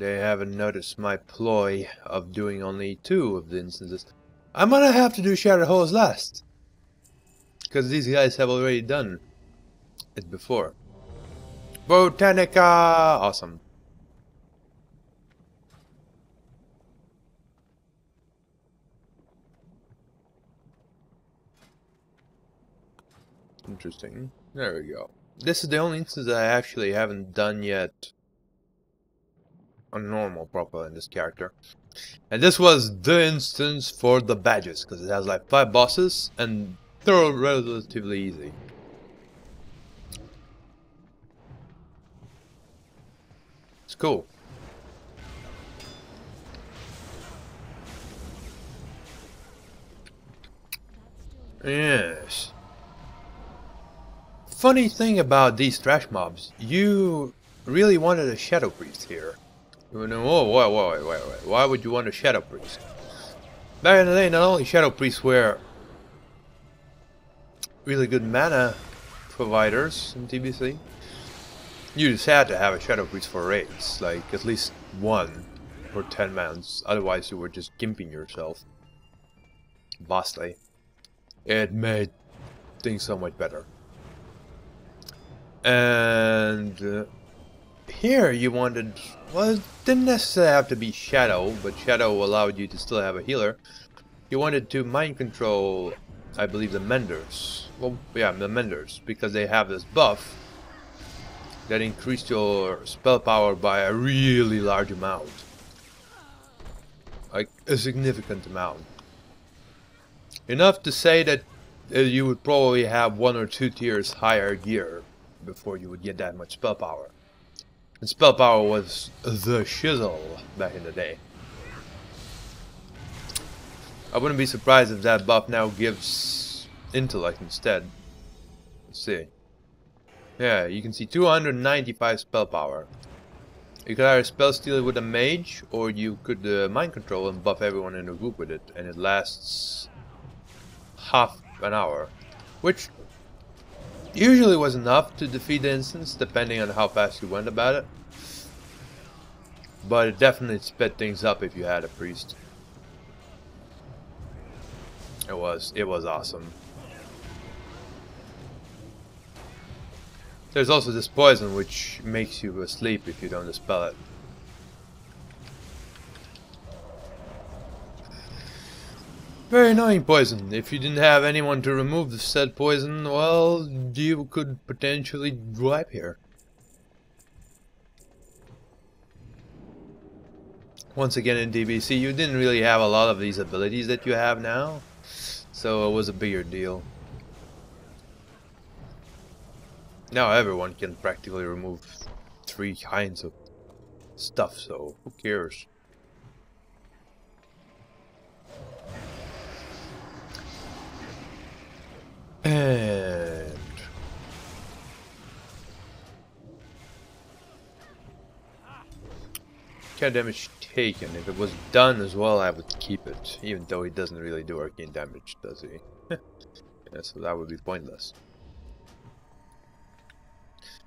they haven't noticed my ploy of doing only two of the instances. I'm gonna have to do Shattered Halls last. Because these guys have already done it before. Botanica! Awesome. Interesting. There we go. This is the only instance I actually haven't done yet on normal proper in this character. And this was the instance for the badges, because it has like five bosses and they're relatively easy. It's cool. Yes. Funny thing about these trash mobs, you really wanted a Shadow Priest here. Oh, wait, wait, wait, wait, why would you want a Shadow Priest? Back in the day, not only Shadow Priests were really good mana providers in TBC, you just had to have a Shadow Priest for raids, like at least one for 10 mans, otherwise you were just gimping yourself. Vastly. It made things so much better. And uh, here you wanted, well, it didn't necessarily have to be Shadow, but Shadow allowed you to still have a healer. You wanted to mind control, I believe, the Menders. Well, yeah, the Menders, because they have this buff that increased your spell power by a really large amount. Like, a significant amount. Enough to say that uh, you would probably have one or two tiers higher gear before you would get that much spell power. And spell power was the shizzle back in the day. I wouldn't be surprised if that buff now gives intellect instead. Let's see. Yeah, you can see 295 spell power. You could either spell steal it with a mage, or you could uh, mind control and buff everyone in the group with it, and it lasts half an hour. Which usually was enough to defeat the instance, depending on how fast you went about it. But it definitely sped things up if you had a priest. It was, it was awesome. There's also this poison which makes you asleep if you don't dispel it. Very annoying poison. If you didn't have anyone to remove the said poison, well, you could potentially wipe here. Once again in TBC, you didn't really have a lot of these abilities that you have now, so it was a bigger deal. Now everyone can practically remove three kinds of stuff, so who cares? And Arcane damage taken. If it was done as well, I would keep it. Even though he doesn't really do arcane damage, does he? yeah, so that would be pointless.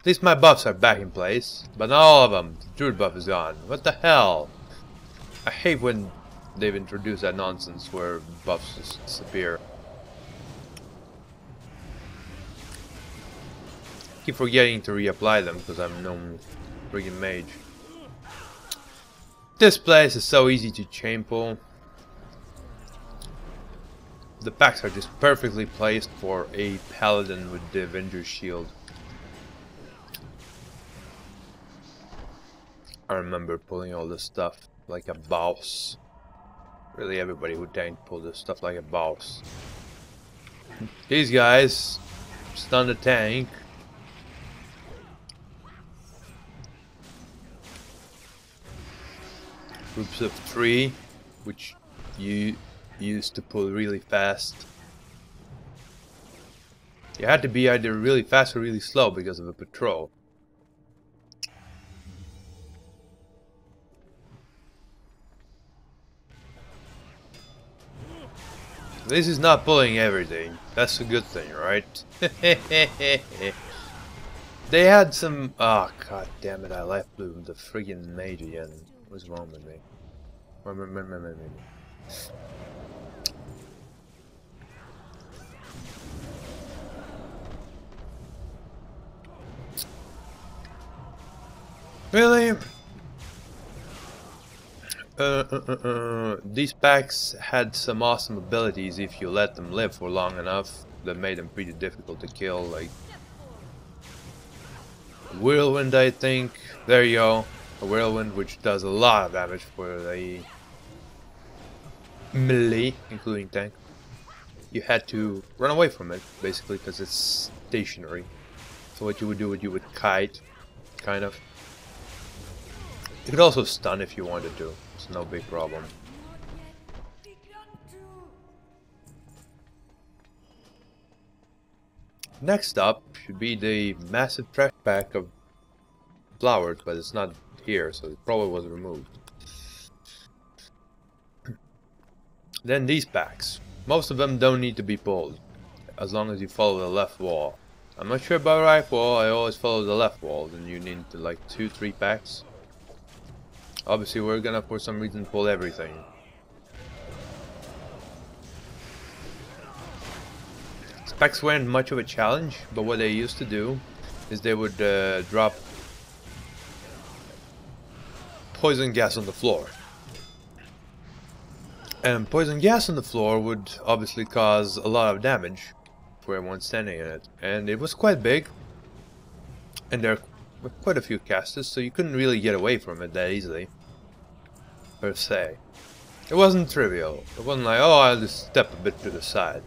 At least my buffs are back in place, but not all of them. The druid buff is gone. What the hell? I hate when they've introduced that nonsense where buffs just disappear. Keep forgetting to reapply them because I'm no freaking mage. This place is so easy to chain pull. The packs are just perfectly placed for a paladin with the Avenger's shield. I remember pulling all this stuff like a boss. Really everybody who tanked pulled this stuff like a boss. These guys stun the tank groups of three, which you used to pull really fast. You had to be either really fast or really slow because of a patrol. This is not pulling everything. That's a good thing, right? they had some... Oh, god damn it, I left blue the friggin' mage again. What's wrong with me? Wait, wait, wait, wait, wait, wait. Really? Uh, uh, uh, uh, these packs had some awesome abilities if you let them live for long enough that made them pretty difficult to kill, like Whirlwind I think, there you go, a Whirlwind which does a lot of damage for the melee, including tank. You had to run away from it, basically, because it's stationary. So what you would do is you would kite, kind of. You could also stun if you wanted to. It's no big problem. Next up should be the massive trash pack of flowers, but it's not here, so it probably was removed. then these packs. Most of them don't need to be pulled, as long as you follow the left wall. I'm not sure about right wall, I always follow the left wall, then you need to like two, three packs. Obviously we're gonna for some reason pull everything. Specs weren't much of a challenge, but what they used to do is they would uh, drop poison gas on the floor. And poison gas on the floor would obviously cause a lot of damage for everyone standing in it. And it was quite big. And there were quite a few casters, so you couldn't really get away from it that easily. Per se. It wasn't trivial. It wasn't like, oh, I'll just step a bit to the side.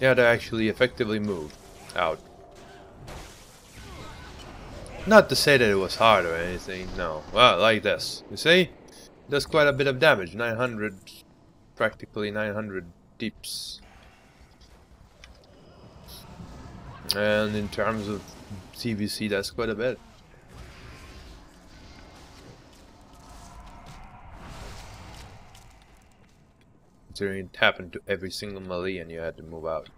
You had to actually effectively move out. Not to say that it was hard or anything, no. Well, like this. You see? Does quite a bit of damage. 900, practically 900 deeps. And in terms of CVC, that's quite a bit. Considering it happened to every single melee and you had to move out.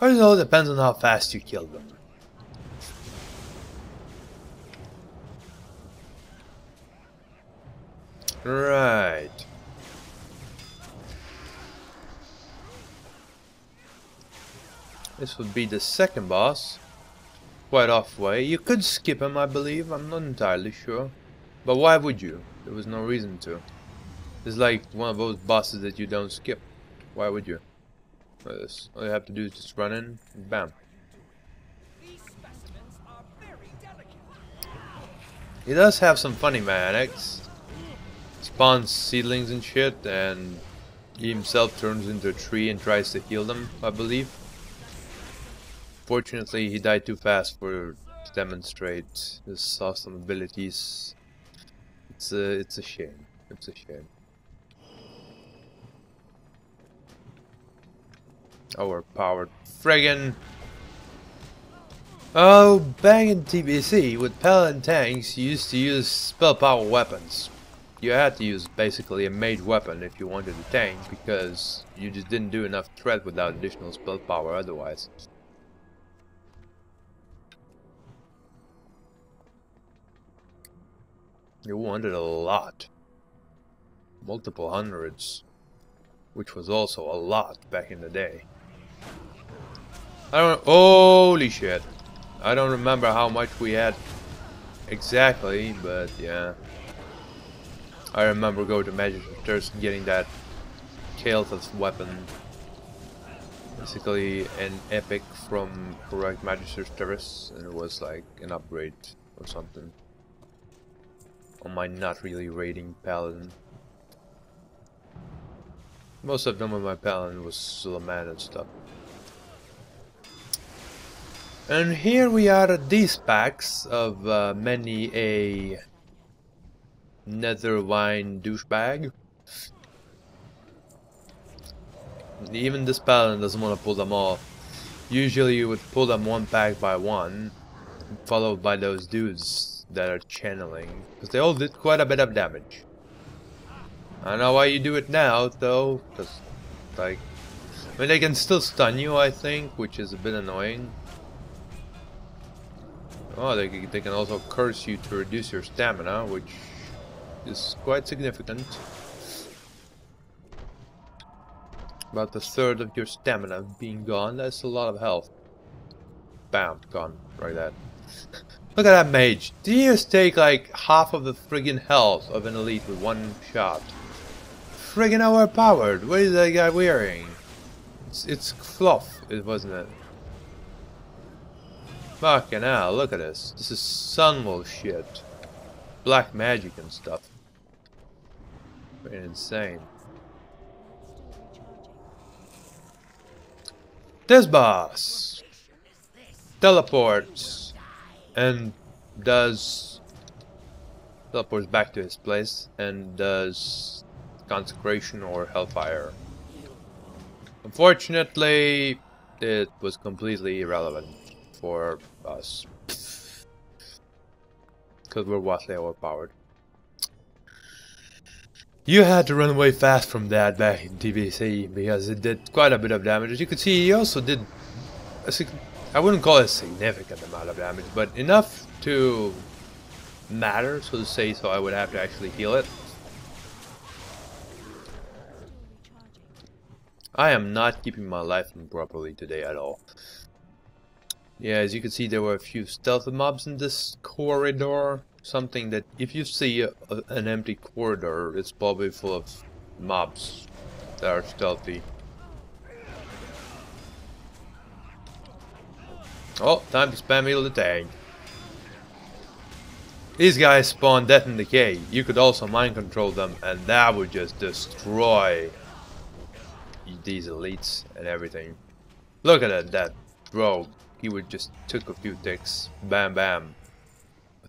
Also, depends on how fast you kill them. Right. This would be the second boss. Quite off way. You could skip him, I believe. I'm not entirely sure. But why would you? There was no reason to. It's like one of those bosses that you don't skip. Why would you? All you have to do is just run in and bam. He does have some funny mechanics spawns seedlings and shit, and he himself turns into a tree and tries to heal them, I believe. Fortunately, he died too fast for to demonstrate his awesome abilities. It's a, it's a shame. It's a shame. Overpowered friggin' Oh, banging TBC, with Paladin tanks, used to use spell power weapons you had to use basically a mage weapon if you wanted to tank because you just didn't do enough threat without additional spell power otherwise. You wanted a lot. Multiple hundreds. Which was also a lot back in the day. I don't holy shit. I don't remember how much we had exactly, but yeah. I remember going to Magic getting that Kael'thas weapon. Basically an epic from Heroic Magister's Terrace and it was like an upgrade or something. On my not really raiding paladin. Most of them on my paladin was Zul'Aman and stuff. And here we are at these packs of uh, many a Nethervine douchebag. Even this paladin doesn't want to pull them all. Usually you would pull them one pack by one, followed by those dudes that are channeling. Because they all did quite a bit of damage. I don't know why you do it now, though, because, like... I mean, they can still stun you, I think, which is a bit annoying. Oh, they, they can also curse you to reduce your stamina, which is quite significant. About a third of your stamina being gone, that's a lot of health. Bam, gone, like that. Look at that mage. Did he just take like half of the friggin' health of an elite with one shot? Friggin' overpowered. What is that guy wearing? It's, it's fluff, it wasn't it? Fucking hell, look at this. This is Sunwell shit. Black magic and stuff. Insane. This boss teleports and does teleports back to his place and does consecration or hellfire. Unfortunately, it was completely irrelevant for us. Because we're vastly overpowered. You had to run away fast from that back in TBC because it did quite a bit of damage. As you can see, he also did I wouldn't call it a significant amount of damage, but enough to matter, so to say, so I would have to actually heal it. I am not keeping my life properly today at all. Yeah, as you can see, there were a few stealth mobs in this corridor. Something that, if you see a, an empty corridor, it's probably full of mobs that are stealthy. Oh, time to spam heal the tank. These guys spawn death and decay. You could also mind control them and that would just destroy these elites and everything. Look at that, that rogue he would just took a few ticks, bam bam,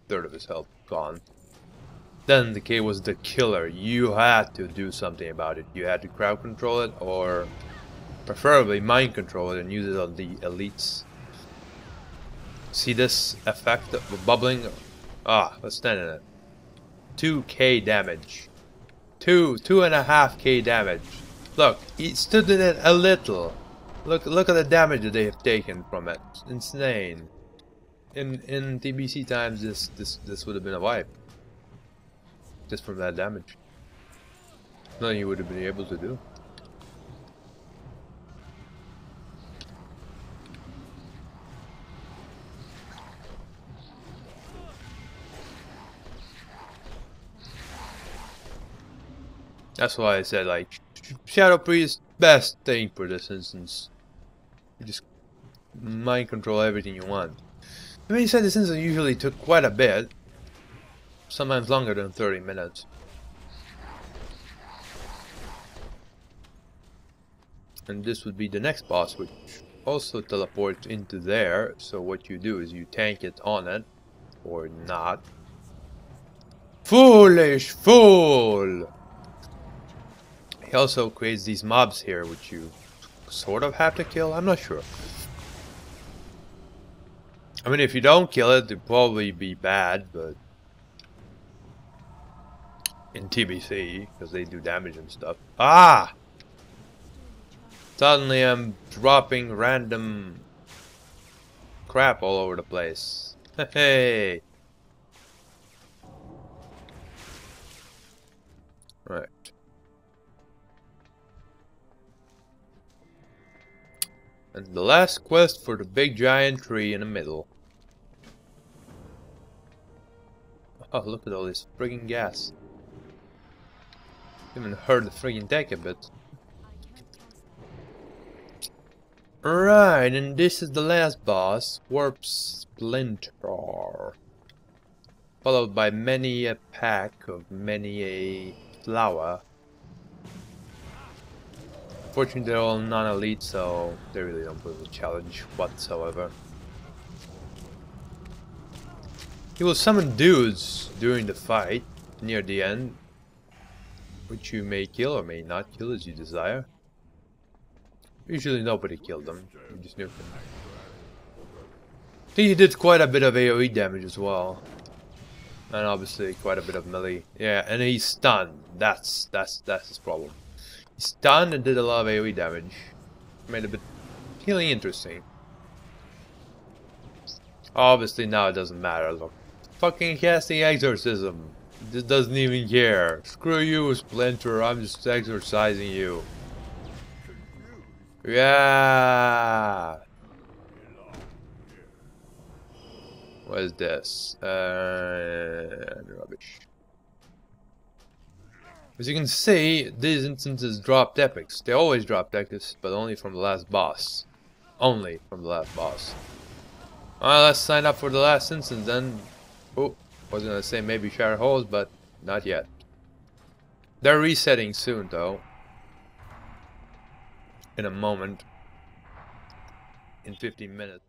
third of his health gone. Then the K was the killer. You had to do something about it. You had to crowd control it or preferably mind control it and use it on the elites. See this effect of bubbling? Ah, let's stand in it. 2k damage. Two, two and a half k damage. Look, he stood in it a little. Look, look at the damage that they have taken from it. It's insane. In in TBC times, this this this would have been a wipe. Just from that damage. Nothing you would have been able to do. That's why I said like Shadow Priest best thing for this instance. You just mind control everything you want. I mean, you said this instance usually took quite a bit. Sometimes longer than 30 minutes. And this would be the next boss, which also teleports into there. So what you do is you tank it on it, or not. Foolish fool! He also creates these mobs here, which you sort of have to kill? I'm not sure. I mean, if you don't kill it, it'd probably be bad, but... In TBC, because they do damage and stuff. Ah! Suddenly I'm dropping random crap all over the place. Hey! Right. And the last quest for the big giant tree in the middle. Oh, look at all this friggin' gas. Even hurt the friggin' deck a bit. Right, and this is the last boss, Warp Splinter. Followed by many a pack of many a flower Fortunately, they're all non-elite, so they really don't pose a challenge whatsoever. He will summon dudes during the fight, near the end, which you may kill or may not kill as you desire. Usually nobody killed them, you just nuke them. I think he did quite a bit of AoE damage as well. And obviously quite a bit of melee. Yeah, and he's stunned. That's that's that's his problem. Stunned and did a lot of AoE damage. Made it a bit really interesting. Obviously now it doesn't matter, look. Fucking casting exorcism. This doesn't even care. Screw you, Splinter, I'm just exorcising you. Yeah. What is this? Uh, rubbish. As you can see, these instances dropped epics. They always drop epics, but only from the last boss. Only from the last boss. Alright, let's sign up for the last instance then. Oh, was gonna say maybe share holes, but not yet. They're resetting soon though. In a moment. In 15 minutes.